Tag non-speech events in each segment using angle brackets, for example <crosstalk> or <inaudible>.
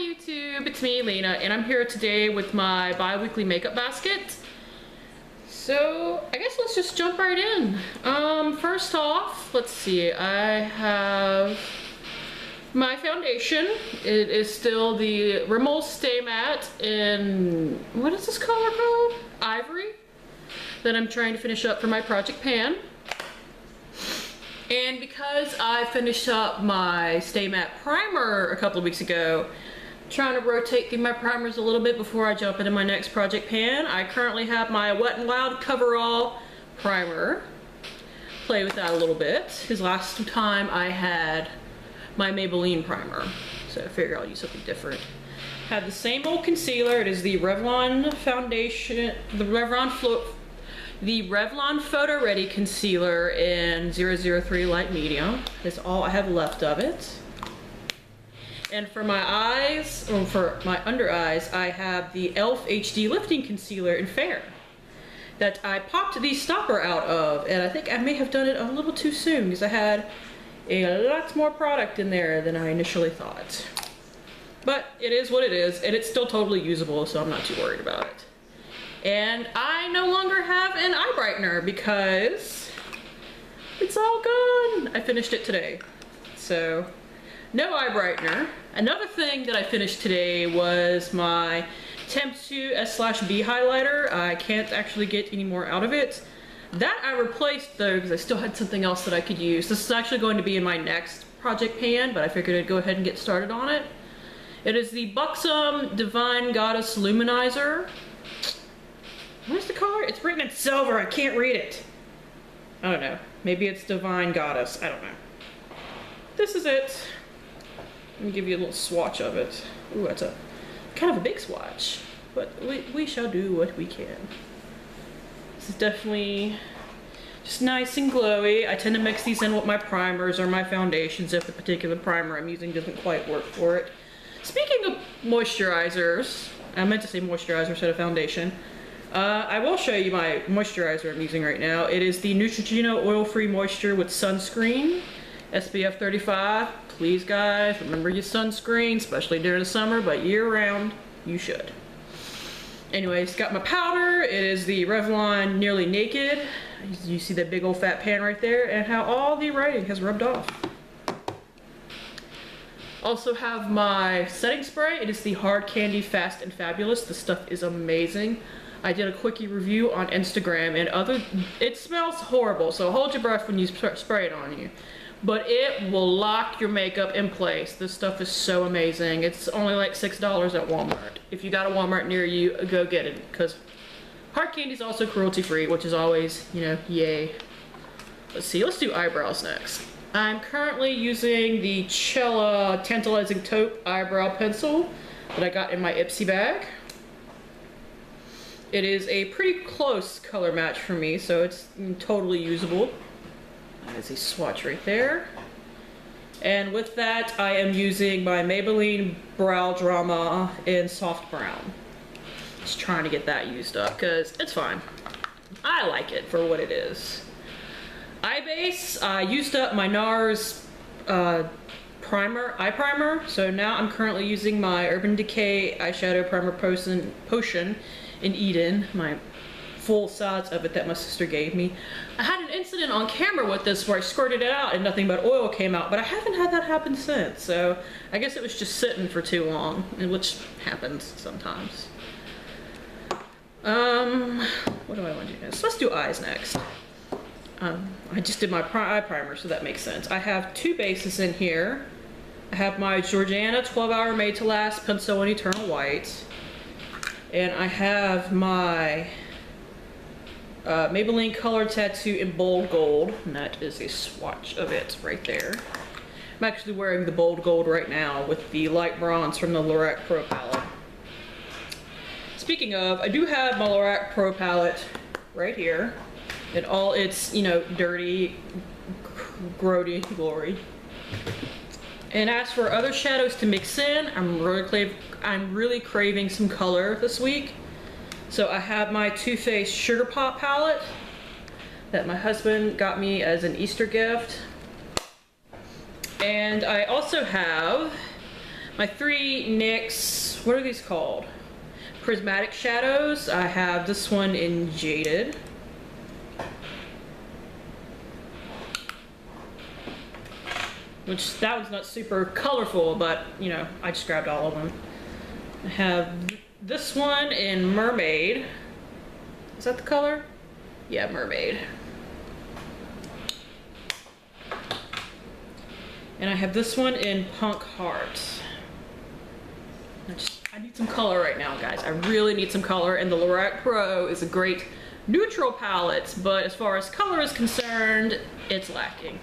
YouTube, it's me, Lena, and I'm here today with my bi-weekly makeup basket. So, I guess let's just jump right in. Um, first off, let's see, I have my foundation. It is still the Rimmel Stay Matte in, what is this color called? Ivory. That I'm trying to finish up for my Project Pan. And because I finished up my Stay Matte Primer a couple of weeks ago, trying to rotate through my primers a little bit before I jump into my next project pan. I currently have my Wet n Wild Coverall Primer. Play with that a little bit, because last time I had my Maybelline primer, so I figure I'll use something different. Have the same old concealer. It is the Revlon Foundation, the Revlon the Revlon Photo Ready Concealer in 003 Light Medium That's all I have left of it. And for my eyes, or for my under eyes, I have the e.l.f. HD Lifting Concealer in Fair that I popped the stopper out of. And I think I may have done it a little too soon because I had a lot more product in there than I initially thought. But it is what it is, and it's still totally usable, so I'm not too worried about it. And I no longer have an eye brightener because it's all gone. I finished it today. So no eye brightener. Another thing that I finished today was my Temptu S slash B highlighter. I can't actually get any more out of it. That I replaced though because I still had something else that I could use. This is actually going to be in my next project pan, but I figured I'd go ahead and get started on it. It is the Buxom Divine Goddess Luminizer. Where's the color? It's written in silver. I can't read it. I don't know. Maybe it's Divine Goddess. I don't know. This is it. Let me give you a little swatch of it. Ooh, that's a kind of a big swatch. But we, we shall do what we can. This is definitely just nice and glowy. I tend to mix these in with my primers or my foundations if the particular primer I'm using doesn't quite work for it. Speaking of moisturizers, I meant to say moisturizer instead of foundation. Uh, I will show you my moisturizer I'm using right now. It is the Neutrogena Oil Free Moisture with Sunscreen, SPF 35. Please guys, remember your sunscreen, especially during the summer, but year round, you should. Anyways, got my powder. It is the Revlon Nearly Naked. You see that big old fat pan right there and how all the writing has rubbed off. Also have my setting spray. It is the Hard Candy Fast and Fabulous. The stuff is amazing. I did a quickie review on Instagram and other, it smells horrible, so hold your breath when you spray it on you. But it will lock your makeup in place. This stuff is so amazing. It's only like $6 at Walmart. If you got a Walmart near you, go get it, because hard candy is also cruelty free, which is always, you know, yay. Let's see, let's do eyebrows next. I'm currently using the Cella Tantalizing Taupe Eyebrow Pencil that I got in my Ipsy bag. It is a pretty close color match for me, so it's totally usable. There's a swatch right there. And with that, I am using my Maybelline Brow Drama in Soft Brown. Just trying to get that used up, because it's fine. I like it for what it is. Eye base, I used up my NARS uh, primer, eye primer, so now I'm currently using my Urban Decay eyeshadow primer potion in Eden, my full size of it that my sister gave me. I had an incident on camera with this where I squirted it out and nothing but oil came out, but I haven't had that happen since, so I guess it was just sitting for too long, which happens sometimes. Um, what do I want to do next? Let's do eyes next. Um, I just did my pri eye primer, so that makes sense. I have two bases in here. I have my Jordana 12 Hour Made to Last Pencil in Eternal White. And I have my uh, Maybelline Color Tattoo in Bold Gold, and that is a swatch of it right there. I'm actually wearing the Bold Gold right now with the light bronze from the Lorac Pro Palette. Speaking of, I do have my Lorac Pro Palette right here in all its, you know, dirty, grody glory. And as for other shadows to mix in, I'm really, I'm really craving some color this week. So I have my Too Faced Sugar Pop palette that my husband got me as an Easter gift. And I also have my three NYX, what are these called? Prismatic shadows. I have this one in Jaded. Which, that one's not super colorful, but, you know, I just grabbed all of them. I have this one in Mermaid. Is that the color? Yeah, Mermaid. And I have this one in Punk Heart. I, just, I need some color right now, guys. I really need some color, and the Lorac Pro is a great neutral palette, but as far as color is concerned, it's lacking.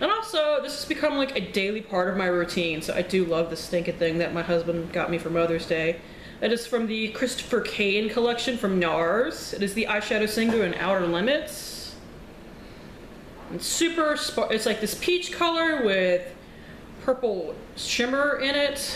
And also, this has become like a daily part of my routine, so I do love this stinking thing that my husband got me for Mother's Day. It is from the Christopher Kane collection from NARS. It is the eyeshadow singer in Outer Limits. It's super, it's like this peach color with purple shimmer in it.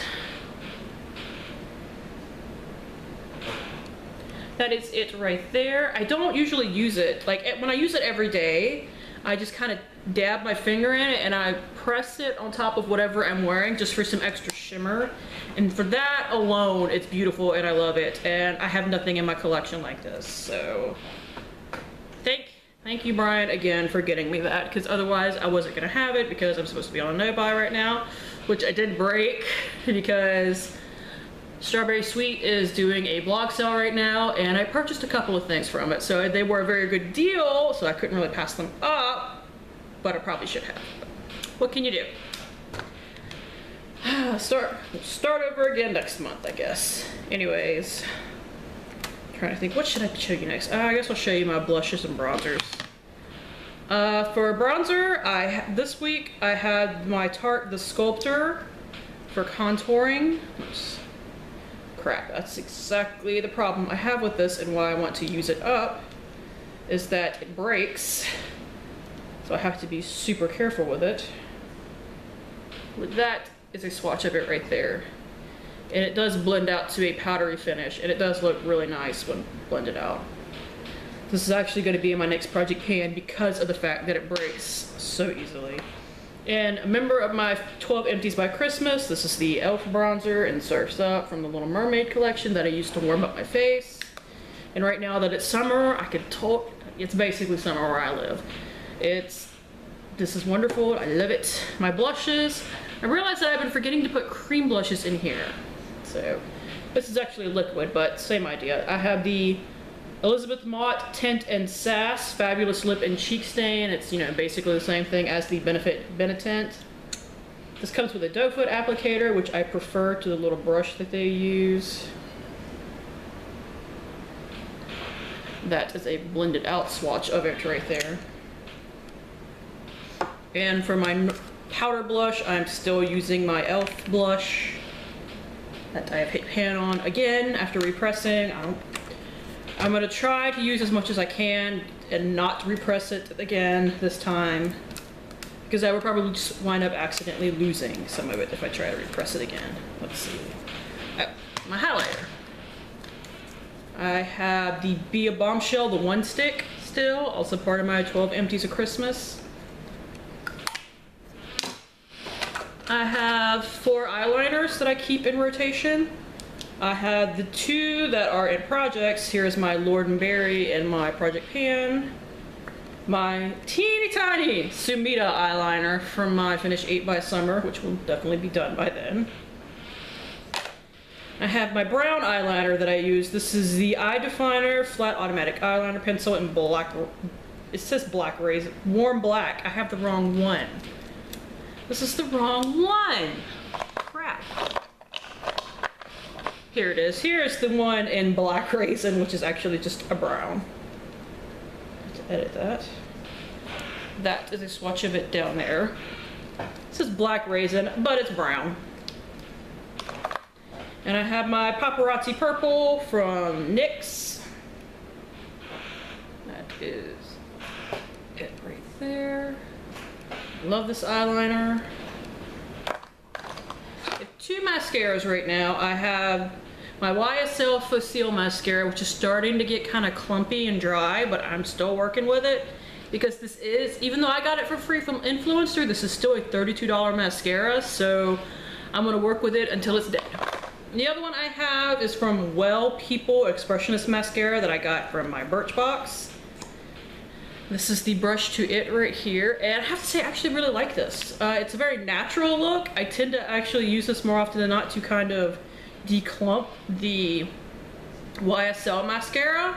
That is it right there. I don't usually use it. Like eh, when I use it every day, I just kind of dab my finger in it and I press it on top of whatever I'm wearing just for some extra shimmer. And for that alone, it's beautiful and I love it. And I have nothing in my collection like this. So thank Thank you, Brian, again for getting me that, because otherwise I wasn't to have it because I'm supposed to be on a no-buy right now, which I did break <laughs> because Strawberry Sweet is doing a blog sale right now, and I purchased a couple of things from it. So they were a very good deal, so I couldn't really pass them up, but I probably should have. What can you do? Start, start over again next month, I guess. Anyways trying to think, what should I show you next? Uh, I guess I'll show you my blushes and bronzers. Uh, for a bronzer, I this week I had my Tarte The Sculptor for contouring. Oops. Crap, that's exactly the problem I have with this and why I want to use it up is that it breaks. So I have to be super careful with it. With that is a swatch of it right there and it does blend out to a powdery finish and it does look really nice when blended out. This is actually going to be in my next project pan because of the fact that it breaks so easily. And a member of my 12 Empties by Christmas, this is the e.l.f. bronzer in Surf's Up from the Little Mermaid collection that I used to warm up my face. And right now that it's summer, I could talk, it's basically summer where I live. It's, this is wonderful, I love it. My blushes, I realized that I've been forgetting to put cream blushes in here. So this is actually liquid, but same idea. I have the Elizabeth Mott Tint and Sass Fabulous Lip and Cheek Stain. It's, you know, basically the same thing as the Benefit Benetint. This comes with a doe foot applicator, which I prefer to the little brush that they use. That is a blended out swatch of it right there. And for my powder blush, I'm still using my e.l.f. blush that I have hit pan on again after repressing. I I'm gonna try to use as much as I can and not repress it again this time because I would probably just wind up accidentally losing some of it if I try to repress it again. Let's see. Oh, my highlighter. I have the Be a Bombshell, the one stick still, also part of my 12 Empties of Christmas. I have four eyeliners that I keep in rotation. I have the two that are in projects. Here's my Lord & Berry and my Project Pan. My teeny tiny Sumida eyeliner from my Finish 8 by Summer, which will definitely be done by then. I have my brown eyeliner that I use. This is the Eye Definer Flat Automatic Eyeliner Pencil in black. It says black rays, warm black. I have the wrong one. This is the wrong one. Crap. Here it is. Here's the one in black raisin, which is actually just a brown. Let's edit that. That is a swatch of it down there. This is black raisin, but it's brown. And I have my Paparazzi Purple from NYX. That is it right there. Love this eyeliner. two mascaras right now. I have my YSL Faux Cils mascara, which is starting to get kind of clumpy and dry, but I'm still working with it because this is, even though I got it for free from Influenster, this is still a $32 mascara, so I'm gonna work with it until it's dead. The other one I have is from Well People Expressionist Mascara that I got from my Birchbox. This is the brush to it right here. And I have to say, I actually really like this. Uh, it's a very natural look. I tend to actually use this more often than not to kind of declump the YSL mascara.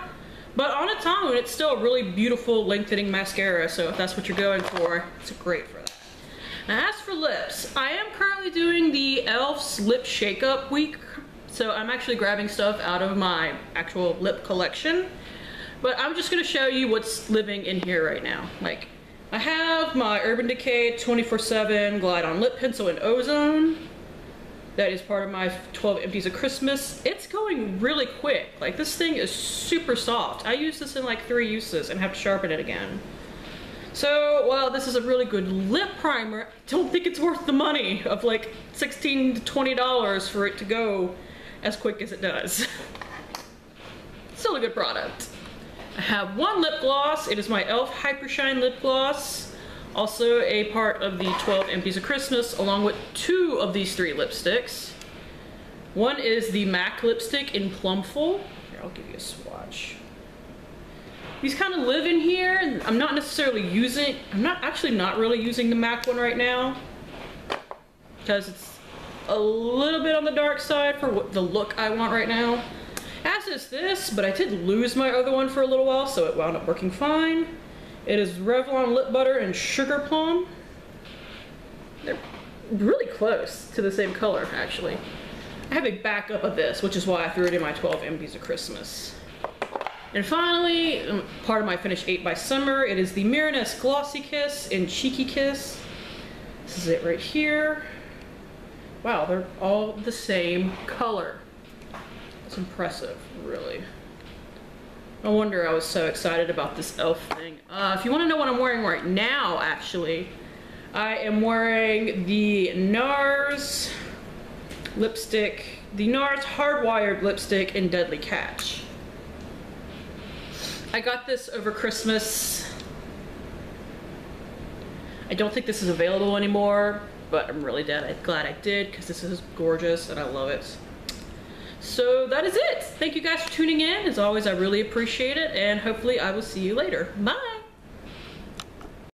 But on its own, it's still a really beautiful lengthening mascara. So if that's what you're going for, it's great for that. Now as for lips, I am currently doing the e.l.f.'s Lip Shake-Up Week. So I'm actually grabbing stuff out of my actual lip collection. But I'm just gonna show you what's living in here right now. Like, I have my Urban Decay 24-7 Glide On Lip Pencil in Ozone. That is part of my 12 Empties of Christmas. It's going really quick. Like, this thing is super soft. I use this in like three uses and have to sharpen it again. So, while this is a really good lip primer, I don't think it's worth the money of like 16 to $20 for it to go as quick as it does. <laughs> Still a good product. I have one lip gloss. It is my e.l.f. Hyper Shine lip gloss. Also a part of the 12 Empties of Christmas, along with two of these three lipsticks. One is the MAC lipstick in Plumful. Here, I'll give you a swatch. These kind of live in here. I'm not necessarily using, I'm not actually not really using the MAC one right now. Because it's a little bit on the dark side for what the look I want right now. As is this, but I did lose my other one for a little while, so it wound up working fine. It is Revlon Lip Butter and Sugar Plum. They're really close to the same color, actually. I have a backup of this, which is why I threw it in my 12 Empties of Christmas. And finally, um, part of my finished 8 by Summer, it is the Mirenesse Glossy Kiss in Cheeky Kiss. This is it right here. Wow, they're all the same color. It's impressive, really. No wonder I was so excited about this e.l.f. thing. Uh, if you want to know what I'm wearing right now, actually, I am wearing the NARS lipstick, the NARS Hardwired lipstick in Deadly Catch. I got this over Christmas. I don't think this is available anymore, but I'm really glad I did because this is gorgeous and I love it. So that is it. Thank you guys for tuning in. As always, I really appreciate it and hopefully I will see you later. Bye.